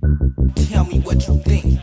Tell me what you think.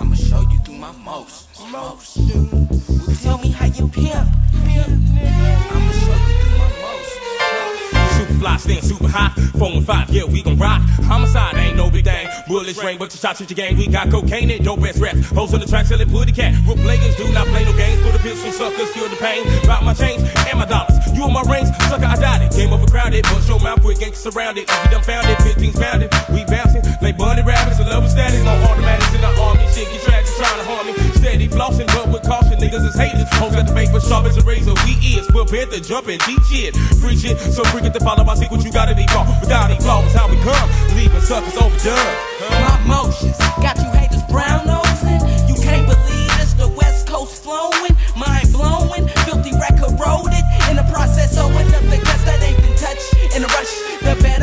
I'ma show you through my most. motions. Well, tell me how you pimp. I'ma show you through my motions. Super fly, stand super high. Four and five, yeah, we gon' rock. Homicide ain't no big thing. Bullets ring, but your shots at your game. We got cocaine and dope ass reps. Hoes on the track selling booty cat. Real players do not play no games. Put a pistol, suckers, feel the pain. Rock my chains my dollars. You on my rings, sucker, I doubt it. Game overcrowded, but show mouth quick, gangsters surrounded. If you done found it, 15's pounded. We bouncing like bunny rabbits. A love static on automatics in the army. Shit get tragic, trying to harm me. Steady flossing, but with caution, niggas is haters. Hoes got the paper sharp as a razor. We is, Will Panther jumping, deep shit. Free shit, so freak it to follow my sequence. You gotta be raw. Without any flaws, how we come. Leaving suckers overdone. My motions got you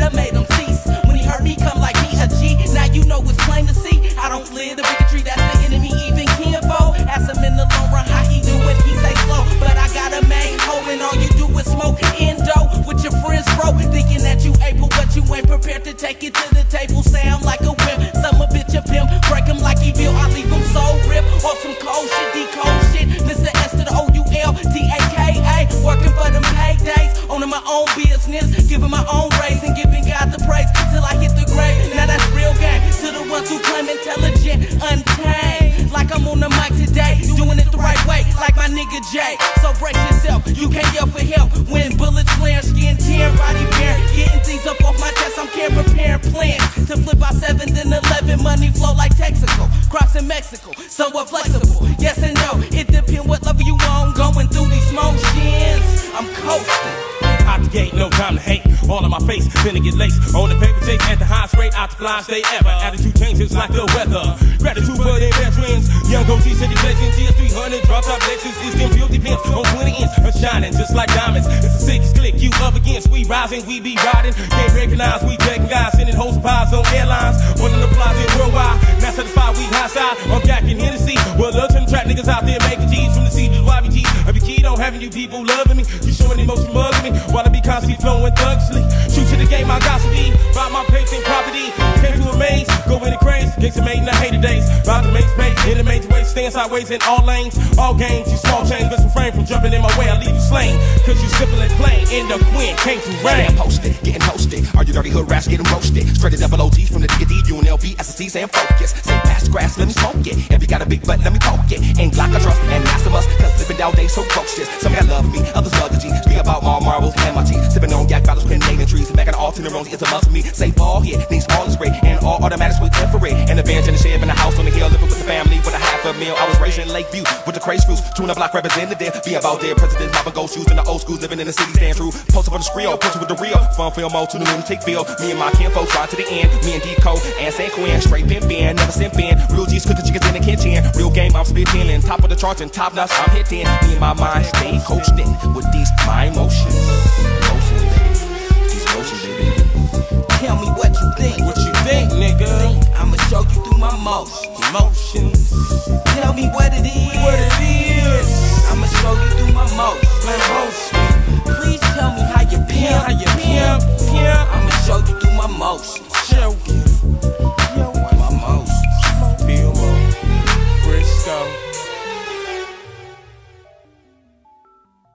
better made him cease. When he heard me come like he now you know it's plain to see. I don't live the bigotry, that's the enemy, even kinfo. Ask him in the long run how he do it, he say slow. But I got a main hole and all you do is smoke endo with your friends, bro. Thinking that you able, but you ain't prepared to take it to the table. Sound like a wimp, some a bitch a pimp. Break him like he will, I leave him so rip. Off some cold shit, decode my own raise and giving God the praise till I hit the grave. Now that's real game. To the ones who claim intelligent, untamed. Like I'm on the mic today, doing it the right way, like my nigga Jay. So brace yourself, you can't yell for help when bullets flare, skin tear, body bare. Getting things up off my chest, I'm care preparing plans to flip out 7th and 11. Money flow like Texaco, crops in Mexico, somewhat flexible. Yes and no, it depends what level you on. Going through these motions, I'm coasting. Gate, no time to hate. All on my face, finna get laced. On the paper chase at the highest rate, out the fly stay ever. Attitude changes like the weather. Gratitude for their veterans. Young OG city legends, GS300, drop top Lexus. It's them filthy pimps on 20 inch, are shining just like diamonds. It's a sickest click you up against. We rising, we be riding. Can't recognize, we taking guys, sending host pies on airlines. One of the plaza worldwide. Not satisfied, we high side. I'm Jack and Hennessy. Well, trap niggas out there making G's from the to the YBG. I be keyed on having you people loving me. You showing emotion, mugging me. While I be constantly flowing thugishly. Shoot to the game, I got to craze. Gangsta made in the hated days. Round the main space, in the major way. Stand sideways in all lanes. All games, you small change. Best refrain from jumping in my way. I leave you slain. Cause you simple and plain. In the queen, came to Stay rain. posted, getting hosted. Are you dirty hood rats getting roasted? Straight to double OGs from the DD, UNLV, SSC, saying focus. Say pass the grass, let me smoke it. If you got a big butt, let me poke it. Ain't Glock I trust, and that's a must. Cause living down days so cautious. Some got love me, others love the G. Speak about my marbles and my G. Sipping on yak bottles, grenading trees. and Back in the rooms, it's a must for me. Say ball here, needs all is great. And all automatics with infrared. And the bench and the shed in the house on the hill, living with the family with a half a meal. I was raised in Lakeview with the crazy in the block representing there. Be about there, president, Baba gold shoes in the old schools, living in the city, stand true. Post up on the screen, post with the real. Fun film mode to the lunatic feel. Me and my kinfolk try to the end. Me and Deco and San Quinn, straight pimp in, never simp in. Real G's cook the chickens in the kitchen. Real game, I'm spitting. Top of the charts and top notch, I'm hitting. Me and my mind stay coached in with these my. Emotions, emotions. Tell me what it is. What it is. I'ma show you through my motion.